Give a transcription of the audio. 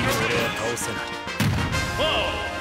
俺は倒せない。